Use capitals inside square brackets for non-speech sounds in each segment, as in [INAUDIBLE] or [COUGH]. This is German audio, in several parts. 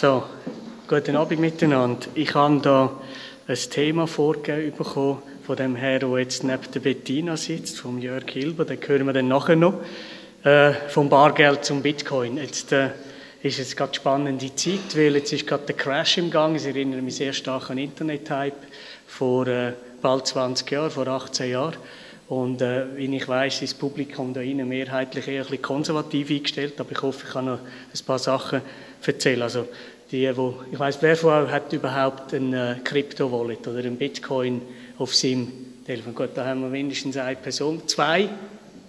So, guten Abend miteinander. Ich habe da ein Thema vorgegeben bekommen von dem Herrn, der jetzt neben der Bettina sitzt, vom Jörg Hilber, den hören wir dann nachher noch, äh, vom Bargeld zum Bitcoin. Jetzt äh, ist es gerade spannende Zeit, weil jetzt ist gerade der Crash im Gang. Ich erinnere mich sehr stark an Internet-Hype vor äh, bald 20 Jahren, vor 18 Jahren. Und äh, wie ich weiß, ist das Publikum da innen mehrheitlich eher ein bisschen konservativ eingestellt, aber ich hoffe, ich kann noch ein paar Sachen erzählen. Also die, wo, ich weiß, wer von euch hat überhaupt ein äh, Krypto-Wallet oder ein Bitcoin auf seinem Telefon? Gut, da haben wir mindestens eine Person. Zwei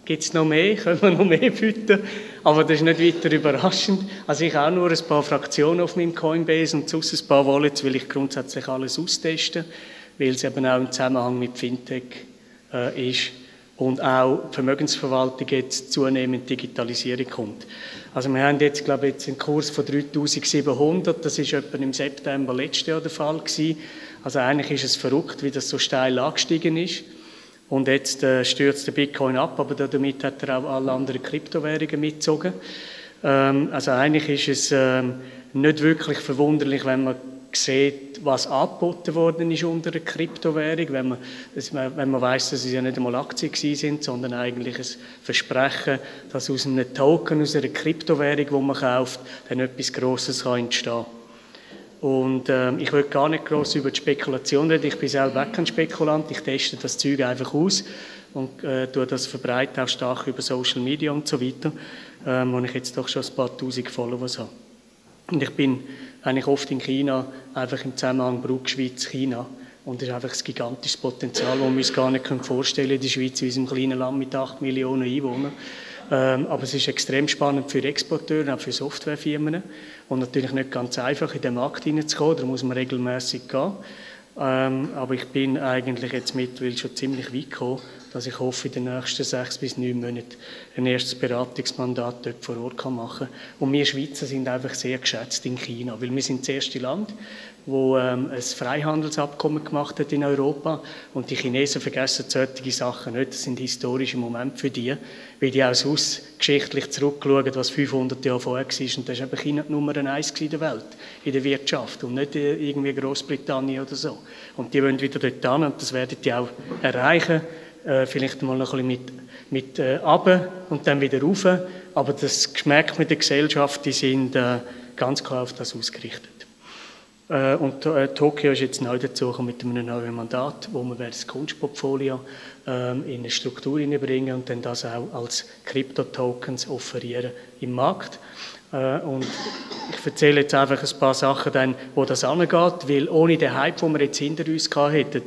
gibt es noch mehr, [LAUGHS] können wir noch mehr bieten. Aber das ist nicht weiter überraschend. Also ich habe nur ein paar Fraktionen auf meinem Coinbase und sonst ein paar Wallets, weil ich grundsätzlich alles austesten, weil es eben auch im Zusammenhang mit Fintech äh, ist und auch die Vermögensverwaltung jetzt zunehmend Digitalisierung kommt. Also wir haben jetzt, glaube ich, jetzt einen Kurs von 3700, das ist etwa im September letztes Jahr der Fall gewesen. Also eigentlich ist es verrückt, wie das so steil angestiegen ist. Und jetzt äh, stürzt der Bitcoin ab, aber damit hat er auch alle anderen Kryptowährungen mitgezogen. Ähm, also eigentlich ist es ähm, nicht wirklich verwunderlich, wenn man sieht, was angeboten worden ist unter der Kryptowährung, wenn man, wenn man weiß, dass es ja nicht einmal Aktien sind, sondern eigentlich ein Versprechen, dass aus einem Token, aus einer Kryptowährung, die man kauft, dann etwas Grosses kann entstehen und äh, ich will gar nicht groß über die Spekulation reden. Ich bin selber kein Spekulant. Ich teste das Zeug einfach aus und äh, tue das verbreiten auch stark über Social Media und so weiter, äh, wo ich jetzt doch schon ein paar Tausend Followers habe. Und ich bin eigentlich oft in China, einfach im Zusammenhang Bruck, Schweiz, China. Und das ist einfach ein gigantisches Potenzial, das wir uns gar nicht vorstellen können der Schweiz, in unserem kleinen Land mit 8 Millionen Einwohnern. Ähm, aber es ist extrem spannend für Exporteure, auch für Softwarefirmen. Und natürlich nicht ganz einfach, in den Markt hineinzukommen, da muss man regelmäßig gehen. Ähm, aber ich bin eigentlich jetzt mittlerweile schon ziemlich weit gekommen, dass ich hoffe, in den nächsten sechs bis neun Monaten ein erstes Beratungsmandat dort vor Ort kann machen Und wir Schweizer sind einfach sehr geschätzt in China, weil wir sind das erste Land, wo ähm, ein Freihandelsabkommen gemacht hat in Europa und die Chinesen vergessen solche Sachen nicht. Das sind historische Momente für die, weil die auch sonst geschichtlich zurückschauen, was 500 Jahre vorher war. Und das ist eben China Nummer eins in der Welt, in der Wirtschaft und nicht irgendwie Großbritannien oder so. Und die wollen wieder dort hin und das werden die auch erreichen. Äh, vielleicht mal noch ein bisschen mit, mit äh, und dann wieder rauf. Aber das Geschmack mit der Gesellschaft, die sind äh, ganz klar auf das ausgerichtet. Äh, und äh, Tokio ist jetzt neu dazu mit einem neuen Mandat, wo wir das Kunstportfolio ähm, in eine Struktur hineinbringen und dann das auch als Krypto-Tokens offerieren im Markt. Äh, und ich erzähle jetzt einfach ein paar Sachen, dann, wo das angeht, weil ohne den Hype, den wir jetzt hinter uns gehabt hätten,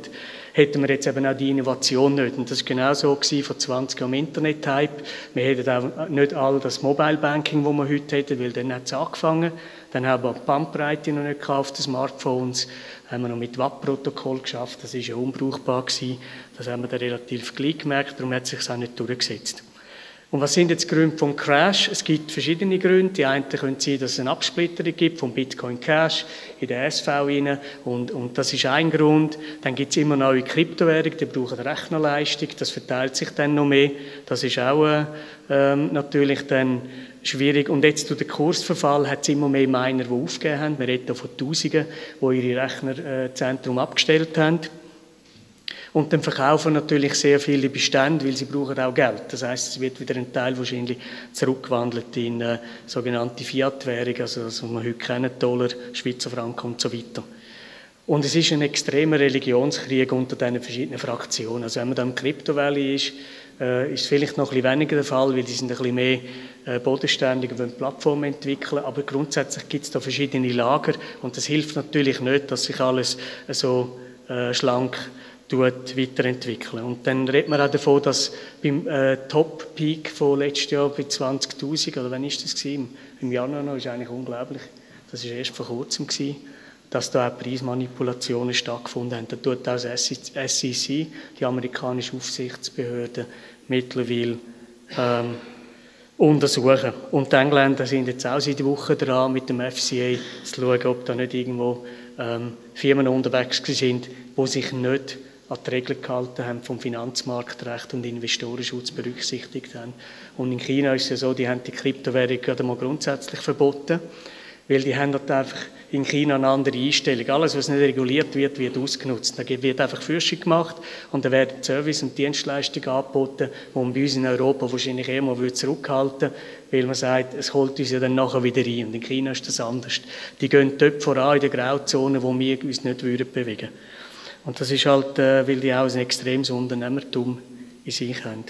hätten wir jetzt eben auch die Innovation nicht. Und das war genau so gewesen vor 20 Jahren im Internet-Hype. Wir hätten auch nicht all das Mobile Banking, das wir heute hätten, weil dann hat es angefangen. Dann haben wir die Bandbreite noch nicht gekauft, die Smartphones. Haben wir noch mit WAP-Protokoll geschafft. Das war ja unbrauchbar gewesen. Das haben wir dann relativ gleich gemerkt. Darum hat es sich auch nicht durchgesetzt. Und was sind jetzt Gründe vom Crash? Es gibt verschiedene Gründe. Die einen können sein, dass es eine Absplitterung gibt vom Bitcoin Cash in der SV rein. Und, und das ist ein Grund. Dann gibt es immer neue Kryptowährungen, die brauchen Rechnerleistung. Das verteilt sich dann noch mehr. Das ist auch äh, natürlich dann schwierig. Und jetzt durch den Kursverfall hat es immer mehr Miner, die aufgegeben haben. Wir reden von Tausenden, die ihre Rechnerzentrum abgestellt haben. Und dann verkaufen natürlich sehr viele Bestände, weil sie brauchen auch Geld. Das heißt, es wird wieder ein Teil wahrscheinlich zurückgewandelt in äh, sogenannte Fiat-Währung, also was wir heute kennen, Dollar, Schweizer Franken und so weiter. Und es ist ein extremer Religionskrieg unter diesen verschiedenen Fraktionen. Also wenn man da im Crypto Valley ist, äh, ist es vielleicht noch ein bisschen weniger der Fall, weil die sind ein bisschen mehr äh, bodenständig und wollen Plattformen entwickeln. Aber grundsätzlich gibt es da verschiedene Lager und das hilft natürlich nicht, dass sich alles so äh, schlank weiterentwickeln. Und dann redet man auch davon, dass beim äh, Top-Peak von letztes Jahr bei 20.000, oder wann ist das gewesen? Im Januar noch, ist eigentlich unglaublich. Das ist erst vor kurzem gewesen, dass da auch Preismanipulationen stattgefunden haben. Da tut auch das SEC, die amerikanische Aufsichtsbehörde, mittlerweile ähm, untersuchen. Und die Engländer sind jetzt auch seit Wochen dran, mit dem FCA zu schauen, ob da nicht irgendwo ähm, Firmen unterwegs sind, die sich nicht an die Regeln gehalten haben vom Finanzmarktrecht und Investorenschutz berücksichtigt haben. Und in China ist es ja so, die haben die Kryptowährung gerade mal grundsätzlich verboten. Weil die haben dort einfach in China eine andere Einstellung. Alles, was nicht reguliert wird, wird ausgenutzt. Da wird einfach Forschung gemacht und da werden Service und Dienstleistungen angeboten, die man bei uns in Europa wahrscheinlich eher mal zurückhalten weil man sagt, es holt uns ja dann nachher wieder rein. Und in China ist das anders. Die gehen dort voran in der Grauzone, wo wir uns nicht würden bewegen Und das ist halt, äh, weil die auch ein extremes Unternehmertum in sich haben.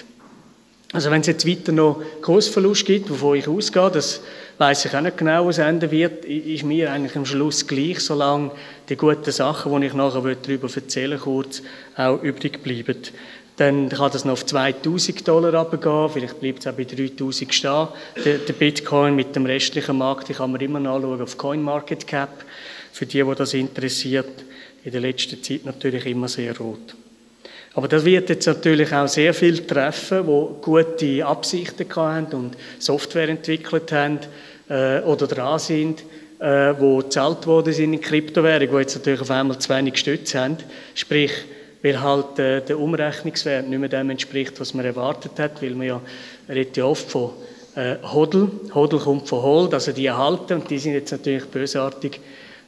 Also wenn es jetzt weiter noch Kursverlust gibt, wovon ich ausgehe, das weiß ich auch nicht genau, was enden wird, ist mir eigentlich am Schluss gleich, solange die guten Sachen, die ich nachher darüber erzählen kurz, auch übrig bleiben. Dann kann das noch auf 2000 Dollar runtergehen, vielleicht bleibt es auch bei 3000 stehen. Der, der Bitcoin mit dem restlichen Markt, die kann man immer nachschauen auf CoinMarketCap, für die, die das interessiert. In der letzten Zeit natürlich immer sehr rot. Aber das wird jetzt natürlich auch sehr viel treffen, die gute Absichten haben und Software entwickelt haben äh, oder dran sind, äh, wo gezahlt worden sind in Kryptowährung, die jetzt natürlich auf einmal zu wenig Stütze haben. Sprich, weil halt äh, der Umrechnungswert nicht mehr dem entspricht, was man erwartet hat, weil man ja redet ja oft von äh, Hodl. Hodl kommt von Hold, also die erhalten und die sind jetzt natürlich bösartig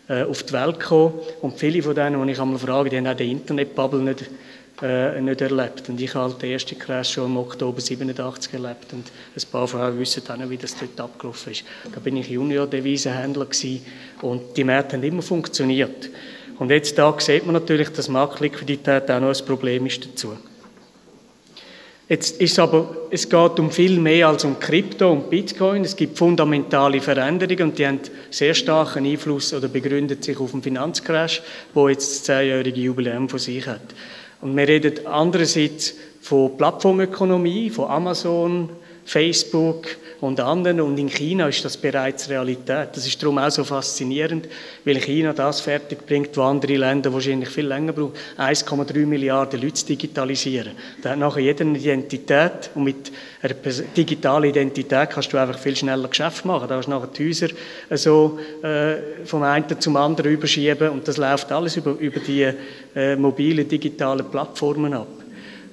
äh, auf die Welt gekommen und viele von denen, die ich einmal frage, die haben auch den Internetbubble nicht äh, nicht erlebt. Und ich habe halt den ersten Crash schon im Oktober 87 erlebt und ein paar von euch wissen auch nicht, wie das dort abgelaufen ist. Da bin ich Junior-Devisenhändler und die Märkte haben immer funktioniert. Und jetzt da sieht man natürlich, dass Marktliquidität auch noch ein Problem ist dazu. Jetzt ist aber, es geht um viel mehr als um Krypto und Bitcoin. Es gibt fundamentale Veränderungen und die haben sehr starken Einfluss oder begründet sich auf den Finanzcrash, wo jetzt das zehnjährige Jubiläum von sich hat. Und wir reden andererseits von Plattformökonomie, von Amazon, Facebook und anderen. Und in China ist das bereits Realität. Das ist darum auch so faszinierend, weil China das fertig bringt, was andere Länder wahrscheinlich viel länger brauchen. 1,3 Milliarden Leute digitalisieren. Da hat nachher jeder eine Identität und mit einer digitalen Identität kannst du einfach viel schneller Geschäft machen. Da kannst du nachher die Häuser so äh, vom einen zum anderen überschieben und das läuft alles über, über die äh, mobilen digitalen Plattformen ab.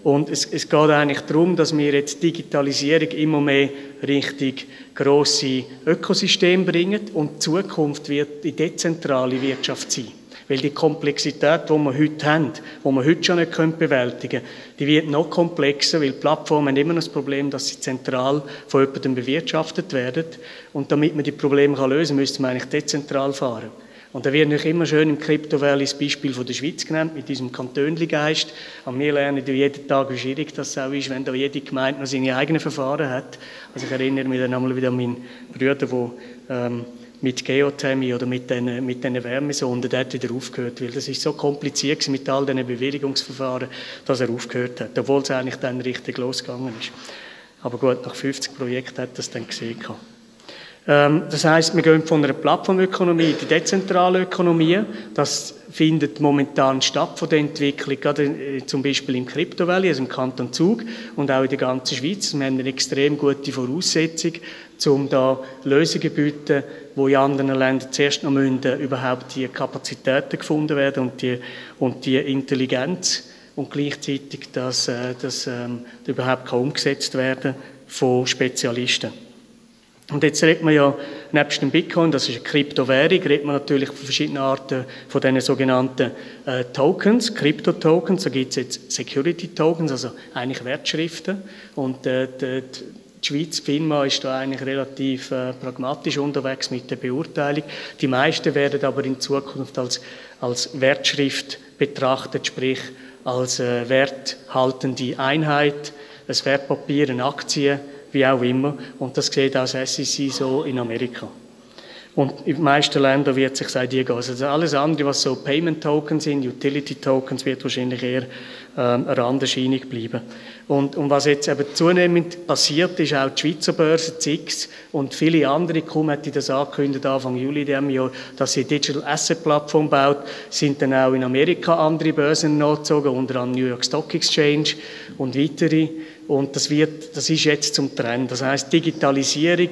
Und es, es geht eigentlich darum, dass wir jetzt Digitalisierung immer mehr richtig grosse Ökosysteme bringen und die Zukunft wird die dezentrale Wirtschaft sein. Weil die Komplexität, die wir heute haben, die wir heute schon nicht bewältigen können, die wird noch komplexer, weil Plattformen haben immer noch das Problem, dass sie zentral von jemandem bewirtschaftet werden. Und damit man die Probleme lösen kann, müsste man eigentlich dezentral fahren. Und da wird natürlich immer schön im Crypto das Beispiel von der Schweiz genannt, mit diesem Kantönli-Geist. Und wir lernen jeden Tag, wie schwierig das auch ist, wenn da jede Gemeinde noch seine eigenen Verfahren hat. Also ich erinnere mich dann einmal wieder an meinen Bruder, der ähm, mit Geothermie oder mit den, mit den Wärmesonden, der hat wieder aufgehört, weil das ist so kompliziert mit all diesen Bewilligungsverfahren, dass er aufgehört hat, obwohl es eigentlich dann richtig losgegangen ist. Aber gut, nach 50 Projekten hat er es dann gesehen. Gehabt. Ähm, das heißt, wir gehen von einer Plattformökonomie in die dezentrale Ökonomie. Das findet momentan statt von der Entwicklung, gerade äh, zum Beispiel im Crypto Valley, also im Kanton Zug und auch in der ganzen Schweiz. Wir haben eine extrem gute Voraussetzung, um da Lösungen zu bieten, wo in anderen Ländern zuerst noch müssen, überhaupt die Kapazitäten gefunden werden und die, und die Intelligenz und gleichzeitig, dass äh, das ähm, überhaupt kann umgesetzt werden von Spezialisten. Und jetzt redet man ja, nebst dem Bitcoin, das ist eine Kryptowährung, redet man natürlich von verschiedenen Arten von diesen sogenannten äh, Tokens, Krypto-Tokens. Da gibt es jetzt Security-Tokens, also eigentlich Wertschriften. Und äh, die, die Schweiz, die FINMA, ist da eigentlich relativ äh, pragmatisch unterwegs mit der Beurteilung. Die meisten werden aber in Zukunft als, als Wertschrift betrachtet, sprich als äh, werthaltende Einheit, ein Wertpapier, eine Aktie, wie auch immer. Und das sieht auch das SEC so in Amerika. Und in den meisten Ländern wird sich seit die gehen. Also alles andere, was so Payment Tokens sind, Utility Tokens, wird wahrscheinlich eher ähm, eine Randerscheinung bleiben. Und, und was jetzt eben zunehmend passiert, ist auch die Schweizer Börse, ZIX und viele andere, kaum hat das angekündigt, Anfang Juli diesem Jahr, dass sie Digital Asset Plattform baut, sind dann auch in Amerika andere Börsen nachgezogen, unter anderem New York Stock Exchange und weitere. Und das wird, das ist jetzt zum Trend. Das heißt, Digitalisierung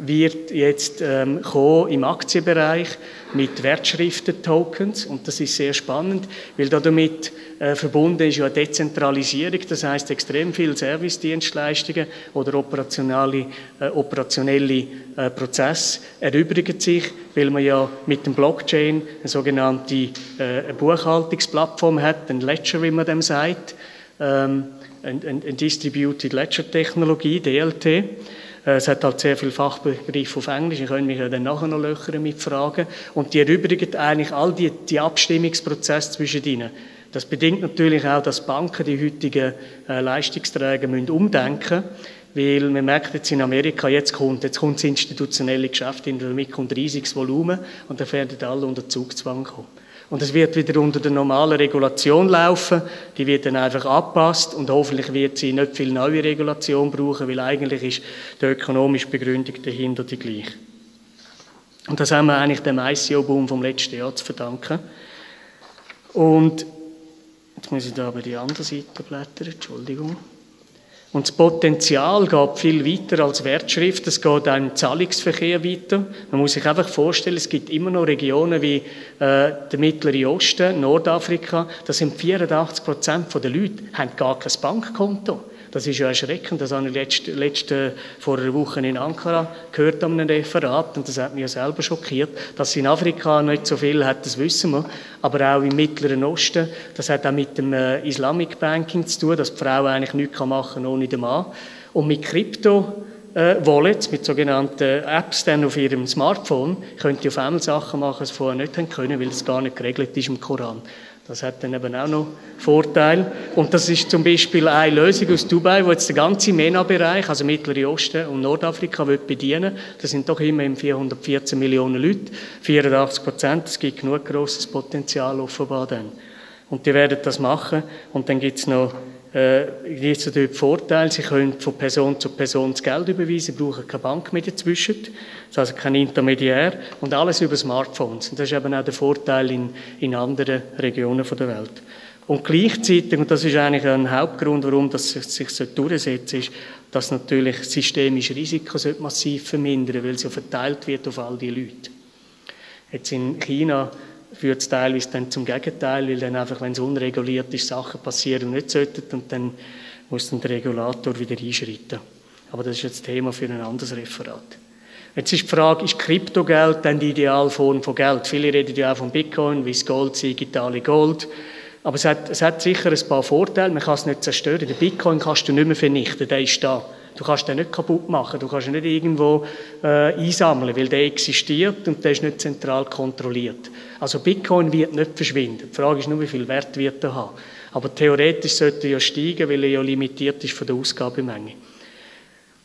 wird jetzt ähm, kommen im Aktienbereich mit Wertschriften-Tokens und das ist sehr spannend, weil damit äh, verbunden ist ja eine Dezentralisierung, das heißt extrem viele Servicedienstleistungen oder operationelle, äh, operationelle äh, Prozesse erübrigen sich, weil man ja mit dem Blockchain eine sogenannte äh, Buchhaltungsplattform hat, ein Ledger, wie man dem sagt, ähm, eine, eine Distributed Ledger Technologie, DLT. Äh, es hat halt sehr viele Fachbegriffe auf Englisch. Ich könnte mich ja dann nachher noch löchern mit Fragen. Und die erübrigen eigentlich all die, die Abstimmungsprozesse zwischen ihnen. Das bedingt natürlich auch, dass Banken die heutigen äh, Leistungsträger müssen umdenken weil man merkt jetzt in Amerika, jetzt kommt, jetzt kommt das institutionelle Geschäft in, damit kommt riesiges Volumen und dann werden alle unter Zugzwang kommen. Und es wird wieder unter der normalen Regulation laufen. Die wird dann einfach abpasst und hoffentlich wird sie nicht viel neue Regulation brauchen, weil eigentlich ist die ökonomische Begründung dahinter die gleiche. Und das haben wir eigentlich dem ICO-Boom vom letzten Jahr zu verdanken. Und jetzt muss ich da bei die andere Seite blättern, Entschuldigung. Und das Potenzial geht viel weiter als Wertschrift. Es geht auch im Zahlungsverkehr weiter. Man muss sich einfach vorstellen, es gibt immer noch Regionen wie äh, der Mittlere Osten, Nordafrika. Da sind 84 Prozent der Leute haben gar kein Bankkonto. Das ist ja erschreckend. Das habe ich letzte, letzte, vor einer Woche in Ankara gehört an einem Referat und das hat mich selber schockiert. Dass in Afrika nicht so viel hat, das wissen wir. Aber auch im Mittleren Osten, das hat auch mit dem äh, Islamic Banking zu tun, dass die Frau eigentlich nichts machen kann ohne den Mann. Und mit Krypto äh, Wallets, mit sogenannten Apps dann auf ihrem Smartphone, könnt ihr auf einmal Sachen machen, die sie vorher nicht können, weil es gar nicht geregelt ist im Koran. Das hat dann eben auch noch Vorteil. Und das ist zum Beispiel eine Lösung aus Dubai, wo jetzt der ganze MENA-Bereich, also Mittlere Osten und Nordafrika, wird bedienen. Das sind doch immerhin 414 Millionen Leute, 84 Prozent. Es gibt genug grosses Potenzial offenbar dann. Und die werden das machen. Und dann gibt es noch äh, gibt es natürlich Vorteil, Sie können von Person zu Person das Geld überweisen, brauchen keine Bank mehr dazwischen, also kein Intermediär und alles über Smartphones. Und das ist eben auch der Vorteil in, in anderen Regionen der Welt. Und gleichzeitig, und das ist eigentlich ein Hauptgrund, warum das sich so durchsetzt, ist, dass natürlich systemische Risiko massiv vermindern weil es ja verteilt wird auf all die Leute. Jetzt in China führt es teilweise dann zum Gegenteil, weil dann einfach, wenn es unreguliert ist, Sachen passieren nicht sollten und dann muss dann der Regulator wieder einschreiten. Aber das ist jetzt Thema für ein anderes Referat. Jetzt ist die Frage, ist Kryptogeld dann die Idealform von Geld? Viele reden ja auch von Bitcoin, wie das Gold, digitale Gold. Aber es hat, es hat sicher ein paar Vorteile. Man kann es nicht zerstören. Den Bitcoin kannst du nicht mehr vernichten, der ist da. Du kannst den nicht kaputt machen, du kannst ihn nicht irgendwo äh, einsammeln, weil der existiert und der ist nicht zentral kontrolliert. Also Bitcoin wird nicht verschwinden. Die Frage ist nur, wie viel Wert wird er haben. Aber theoretisch sollte er ja steigen, weil er ja limitiert ist von der Ausgabemenge.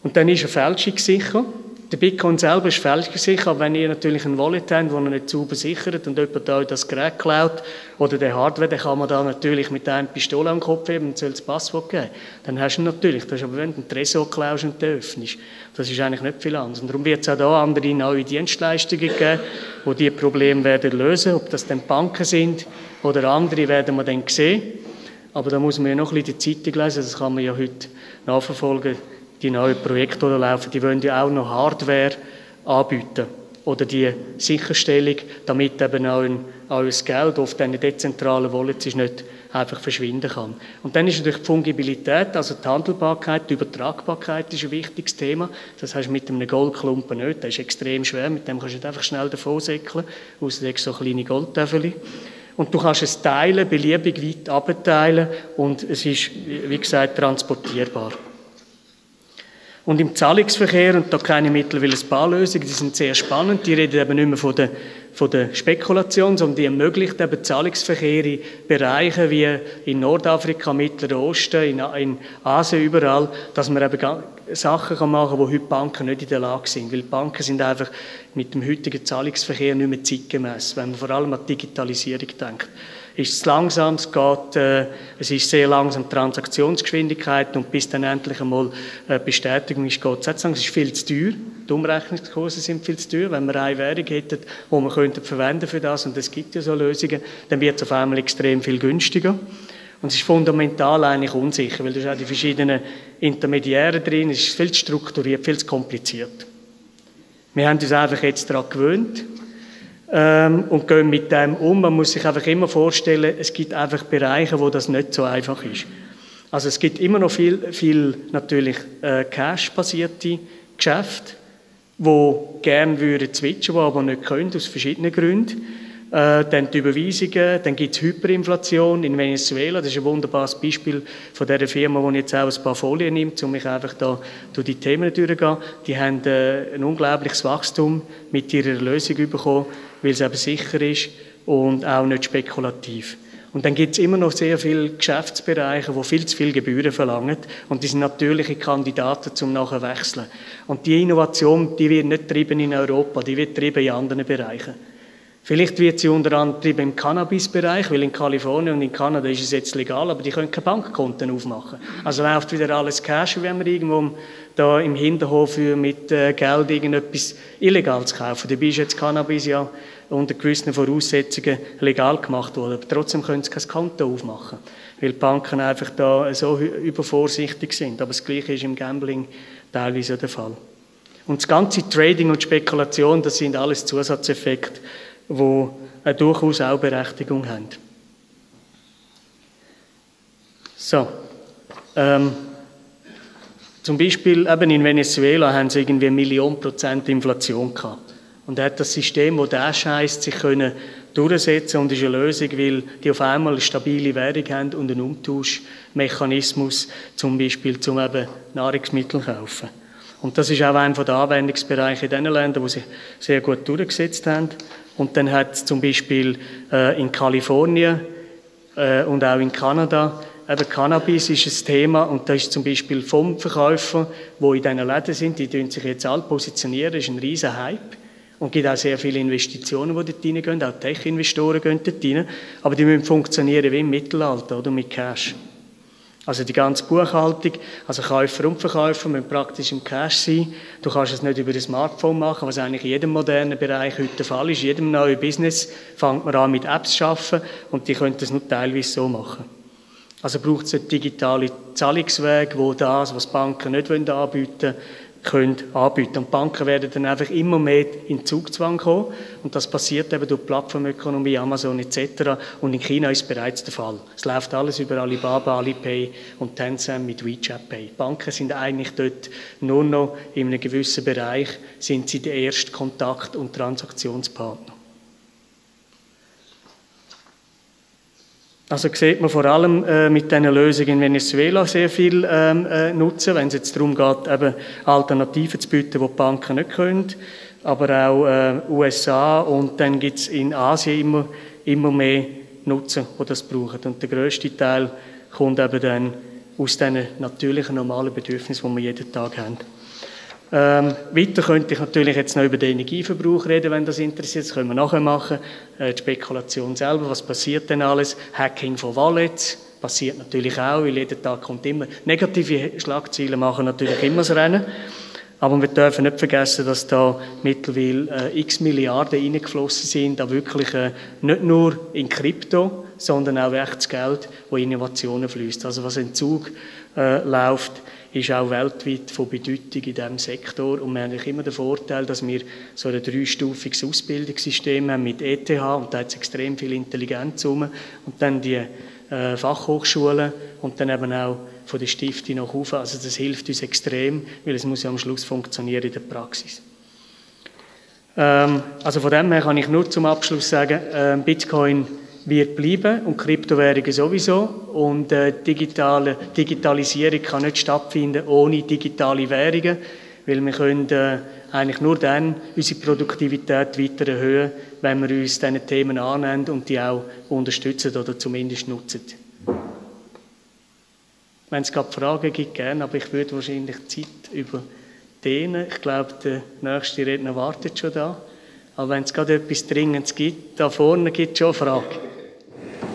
Und dann ist er fälschungssicher. Der Bitcoin selber ist fälschungssicher, aber wenn ihr natürlich ein Wallet habt, wo ihr nicht sauber sichert und jemand euch das Gerät klaut oder der Hardware, dann kann man da natürlich mit einem Pistole am Kopf heben und soll das Passwort geben. Dann hast du ihn natürlich. Das ist aber, wenn du einen Tresor klaust und den öffnest. Das ist eigentlich nicht viel anders. Und darum wird es auch da andere neue Dienstleistungen geben, die diese Probleme werden lösen. Ob das dann Banken sind oder andere, werden wir dann sehen. Aber da muss man ja noch ein bisschen die Zeitung lesen. Das kann man ja heute nachverfolgen die neuen Projekte, die laufen, die wollen ja auch noch Hardware anbieten. Oder die Sicherstellung, damit eben auch, das Geld auf diesen dezentralen Wallets nicht einfach verschwinden kann. Und dann ist natürlich die Fungibilität, also die Handelbarkeit, die Übertragbarkeit ist ein wichtiges Thema. Das heißt mit einem Goldklumpen nicht, der ist extrem schwer, mit dem kannst du nicht einfach schnell davon säckeln, außer so kleine Goldtäfel. Und du kannst es teilen, beliebig weit abteilen und es ist, wie gesagt, transportierbar. Und im Zahlungsverkehr, und da kenne ich mittlerweile ein paar die sind sehr spannend, die reden eben nicht mehr von der, von der Spekulation, sondern die ermöglicht eben Zahlungsverkehr in Bereichen wie in Nordafrika, Mittlerer Osten, in, in Asien, überall, dass man eben Sachen machen kann, die heute Banken nicht in der Lage sind. Weil Banken sind einfach mit dem heutigen Zahlungsverkehr nicht mehr zeitgemäß, wenn man vor allem an Digitalisierung denkt ist es langsam, es geht, äh, es ist sehr langsam Transaktionsgeschwindigkeit und bis dann endlich einmal äh, Bestätigung ist, geht es es ist viel zu teuer. Die Umrechnungskurse sind viel zu teuer. Wenn wir eine Währung hätten, die wir könnten verwenden für das, und es gibt ja so Lösungen, dann wird es auf einmal extrem viel günstiger. Und es ist fundamental eigentlich unsicher, weil du auch die verschiedenen Intermediäre drin, es ist viel zu strukturiert, viel zu kompliziert. Wir haben uns einfach jetzt daran gewöhnt ähm, und gehen mit dem um. Man muss sich einfach immer vorstellen, es gibt einfach Bereiche, wo das nicht so einfach ist. Also es gibt immer noch viel, viel natürlich äh, Cash-basierte Geschäfte, wo gern würden switchen, die aber nicht können, aus verschiedenen Gründen. Äh, dann die Überweisungen, dann gibt es Hyperinflation in Venezuela. Das ist ein wunderbares Beispiel von dieser Firma, die jetzt auch ein paar Folien nimmt, um mich einfach da durch die Themen durchzugehen. Die haben äh, ein unglaubliches Wachstum mit ihrer Lösung bekommen, weil es eben sicher ist und auch nicht spekulativ. Und dann gibt es immer noch sehr viele Geschäftsbereiche, wo viel zu viel Gebühren verlangen. Und die sind natürliche Kandidaten zum nachher wechseln. Und die Innovation, die wird nicht in Europa, die wird in anderen Bereichen. Vielleicht wird sie unter anderem im Cannabis-Bereich, weil in Kalifornien und in Kanada ist es jetzt legal, aber die können keine Bankkonten aufmachen. Also läuft wieder alles Cash, wenn man irgendwo da im Hinterhof mit äh, Geld irgendetwas Illegales kaufen. Dabei ist jetzt Cannabis ja unter gewissen Voraussetzungen legal gemacht worden. Aber trotzdem können sie kein Konto aufmachen, weil die Banken einfach da so übervorsichtig sind. Aber das Gleiche ist im Gambling teilweise der Fall. Und das ganze Trading und Spekulation, das sind alles Zusatzeffekte, die eine durchaus auch Berechtigung haben. So. Ähm, zum Beispiel eben in Venezuela haben sie irgendwie Million Prozent Inflation gehabt. Und hat das System, wo der scheißt, sich können durchsetzen und ist eine Lösung, weil die auf einmal eine stabile Währung haben und einen Umtauschmechanismus, zum Beispiel zum eben Nahrungsmittel kaufen. Und das ist auch einer der Anwendungsbereiche in den Ländern, die sich sehr gut durchgesetzt haben. Und dann hat es zum Beispiel äh, in Kalifornien äh, und auch in Kanada eben Cannabis ist ein Thema. Und da ist zum Beispiel vom Verkäufer, wo in diesen Läden sind, die sich jetzt alle positionieren, das ist ein riesen Hype. Und gibt auch sehr viele Investitionen, die dort reingehen, auch Tech-Investoren gehen dort rein, aber die müssen funktionieren wie im Mittelalter oder? Mit Cash. Also die ganze Buchhaltung, also Käufer und Verkäufer müssen praktisch im Cash sein. Du kannst es nicht über das Smartphone machen, was eigentlich in jedem modernen Bereich heute der Fall ist. In jedem neuen Business fängt man an mit Apps zu arbeiten und die können das nur teilweise so machen. Also braucht es einen digitalen Zahlungsweg, wo das, was Banken nicht anbieten wollen, können anbieten. Und Banken werden dann einfach immer mehr in Zugzwang kommen. Und das passiert eben durch Plattformökonomie, Amazon etc. Und in China ist bereits der Fall. Es läuft alles über Alibaba, Alipay und Tencent mit WeChat Pay. Banken sind eigentlich dort nur noch in einem gewissen Bereich sind sie der erste Kontakt- und Transaktionspartner. Also sieht man vor allem äh, mit diesen Lösungen in Venezuela sehr viel ähm, äh, Nutzen, wenn es jetzt darum geht, eben Alternativen zu bieten, die die Banken nicht können, aber auch äh, USA und dann gibt es in Asien immer, immer mehr Nutzen, die das brauchen. Und der grösste Teil kommt eben dann aus diesen natürlichen, normalen Bedürfnissen, die wir jeden Tag haben. Ähm, weiter könnte ich natürlich jetzt noch über den Energieverbrauch reden, wenn das interessiert. Das können wir nachher machen. Äh, die Spekulation selber, was passiert denn alles? Hacking von Wallets passiert natürlich auch, weil jeden Tag kommt immer negative Schlagzeilen machen natürlich immer das Rennen. Aber wir dürfen nicht vergessen, dass da mittlerweile äh, x Milliarden reingeflossen sind, da wirklich äh, nicht nur in Krypto, sondern auch echtes Geld, wo Innovationen fließt. Also was in Zug äh, läuft, ist auch weltweit von Bedeutung in diesem Sektor. Und wir haben immer den Vorteil, dass wir so ein dreistufiges Ausbildungssystem haben mit ETH und da hat es extrem viel Intelligenz rum. Und dann die äh, Fachhochschulen und dann eben auch von der Stiftung nach oben. Also das hilft uns extrem, weil es muss ja am Schluss funktionieren in der Praxis. Ähm, also von dem her kann ich nur zum Abschluss sagen, äh, Bitcoin wird bleiben und Kryptowährungen sowieso. Und äh, digitale, Digitalisierung kann nicht stattfinden ohne digitale Währungen, weil wir können äh, eigentlich nur dann unsere Produktivität weiter erhöhen, wenn wir uns diesen Themen annehmen und die auch unterstützen oder zumindest nutzen. Wenn es gerade Fragen gibt, gerne, aber ich würde wahrscheinlich Zeit über denen. Ich glaube, der nächste Redner wartet schon da. Aber wenn es gerade etwas Dringendes gibt, da vorne gibt es schon Fragen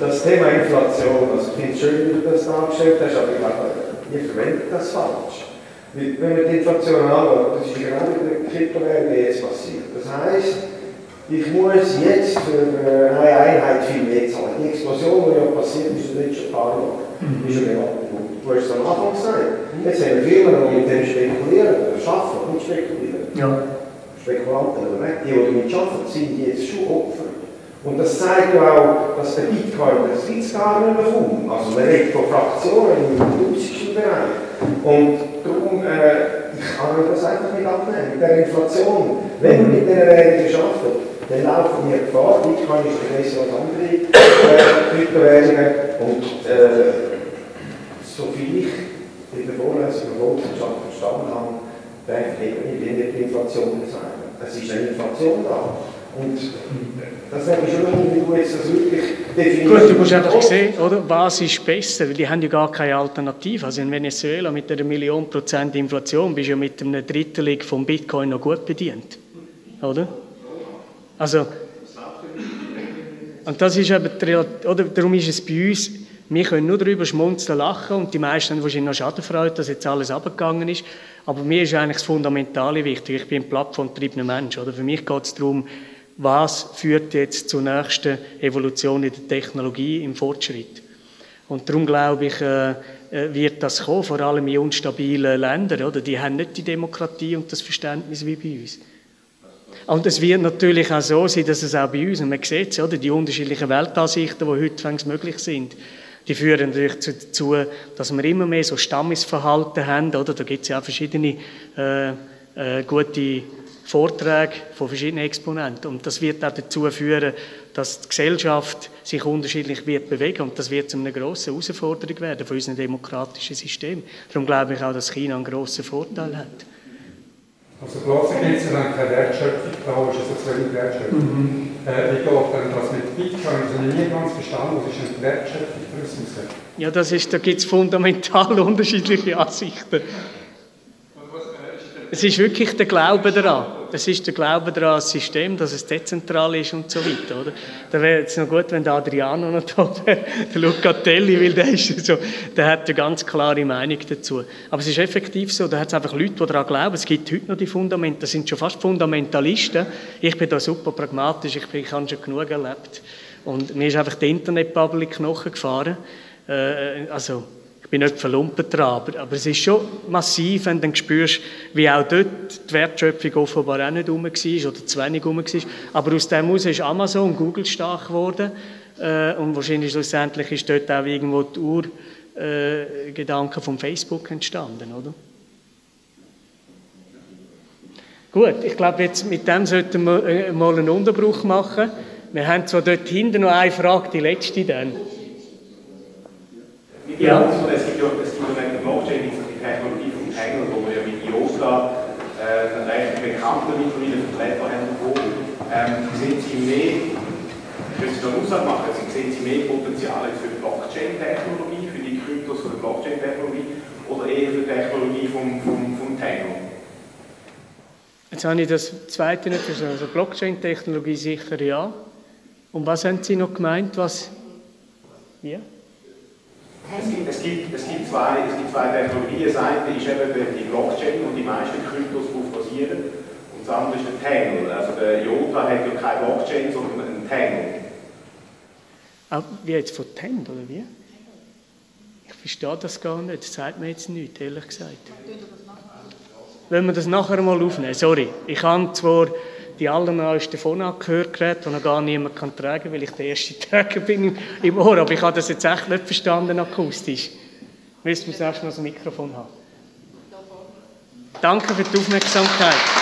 das Thema Inflation, also ich finde es schön, wie du das dargestellt hast, aber ich glaube, ihr verwendet das falsch. Wenn man die Inflation anschaut, das ist genau wie der Kryptowährung jetzt passiert. Das heisst, ich muss jetzt für äh, eine Einheit viel mehr zahlen. Die Explosion, die ja passiert ist, ist schon ein paar Jahre. Mhm. Ist schon Du hast es am Anfang gesagt. Jetzt haben wir Firmen, die mit dem spekulieren, oder schaffen, nicht spekulieren. Ja. Spekulanten oder nicht, die, die damit arbeiten, sind jetzt schon Opfer. Und das zeigt ja auch, dass der Bitcoin das Schweiz gar nicht mehr kommt. Also man redet von Fraktionen im russischen Bereich. Und darum, äh, ich kann das einfach nicht abnehmen. Mit der Inflation, wenn wir mit dieser Währungen arbeiten, dann laufen wir Gefahr. Bitcoin ist besser als andere äh. Und äh, soviel ich in der Vorlesung der Volkswirtschaft verstanden habe, darf ich nicht die Inflation sein. Es ist eine Inflation da. Und das habe ich schon noch wie du jetzt das wirklich definierst. Gut, du musst einfach sehen, oder, was ist besser, weil die haben ja gar keine Alternative. Also in Venezuela mit einer Million Prozent Inflation bist du ja mit einem Drittel vom Bitcoin noch gut bedient. Oder? Also, und das ist eben, oder darum ist es bei uns, wir können nur darüber schmunzeln, lachen und die meisten haben wahrscheinlich noch Schadenfreude, dass jetzt alles abgegangen ist. Aber mir ist eigentlich das Fundamentale wichtig. Ich bin ein plattformtriebener Mensch. Oder? Für mich geht es darum, was führt jetzt zur nächsten Evolution in der Technologie, im Fortschritt. Und darum glaube ich, äh, äh, wird das kommen, vor allem in unstabilen Ländern. Oder? Die haben nicht die Demokratie und das Verständnis wie bei uns. Und es wird natürlich auch so sein, dass es auch bei uns, und man sieht es, oder, die unterschiedlichen Weltansichten, die heute möglich sind, die führen natürlich dazu, dass wir immer mehr so Stammesverhalten haben, oder? Da gibt es ja auch verschiedene äh, äh, gute Vorträge von verschiedenen Exponenten. Und das wird auch dazu führen, dass die Gesellschaft sich unterschiedlich wird bewegen und das wird zu einer grossen Herausforderung werden für unser demokratisches System. Darum glaube ich auch, dass China einen grossen Vorteil hat. Also es ja keine Wertschöpfung, da ist es wenig Wertschöpfung. Mhm. Äh, wie geht denn das mit Bitcoin? Das habe ich nie ganz verstanden, was ist eine Wertschöpfung daraus? Ja, das ist, da gibt es fundamental [LAUGHS] unterschiedliche Ansichten. Es ist wirklich der Glaube daran. Es ist der Glaube daran, das System, dass es dezentral ist und so weiter. Oder? Da wäre es noch gut, wenn der Adriano noch da wäre, der Lucatelli, weil der, ist so, der hat eine ganz klare Meinung dazu. Aber es ist effektiv so, da hat es einfach Leute, die daran glauben. Es gibt heute noch die Fundamente, das sind schon fast Fundamentalisten. Ich bin da super pragmatisch, ich, bin, ich habe schon genug erlebt. Und mir ist einfach die Internetbubble in gefahren. Äh, also, ich bin nicht verlumpert dran, aber, aber es ist schon massiv, wenn du dann spürst, wie auch dort die Wertschöpfung offenbar auch nicht rum war oder zu wenig rum war. Aber aus dem heraus ist Amazon, Google stark geworden äh, und wahrscheinlich schlussendlich ist dort auch irgendwo die Urgedanke äh, von Facebook entstanden, oder? Gut, ich glaube, jetzt mit dem sollten wir äh, mal einen Unterbruch machen. Wir haben zwar dort hinten noch eine Frage, die letzte dann. Ja. Also, es gibt ja es gibt ja die Blockchain, die Technologie von Tangle, wo wir ja mit IOTA äh, einen mittlerweile Vertreter haben ähm, Sehen Sie mehr, will es schon Aussage machen, sehen Sie mehr Potenzial für Blockchain-Technologie, für die Kryptos von der Blockchain-Technologie oder eher für die Technologie vom, vom, vom Tangle? Jetzt habe ich das zweite nicht verstanden. Also Blockchain-Technologie sicher ja. Und was haben Sie noch gemeint? Was? Ja? Es gibt, es, gibt, es, gibt zwei, es gibt zwei Technologien. Das eine ist eben die Blockchain und die meisten Kryptos darauf basieren. Das andere ist der Tangle. Also der IOTA hat ja keine Blockchain, sondern einen Tangle. Ah, wie jetzt von Tangle, oder wie? Ich verstehe das gar nicht. Das sagt mir jetzt nichts, ehrlich gesagt. Wenn wir das nachher mal aufnehmen. Sorry, ich habe zwar die allerneuesten Phonag-Hörgeräte, die noch gar niemand kann tragen kann, weil ich der erste [LAUGHS] Träger bin im Ohr. Aber ich habe das jetzt echt nicht verstanden akustisch. Müssen wir erst mal das Mikrofon haben. Danke für die Aufmerksamkeit.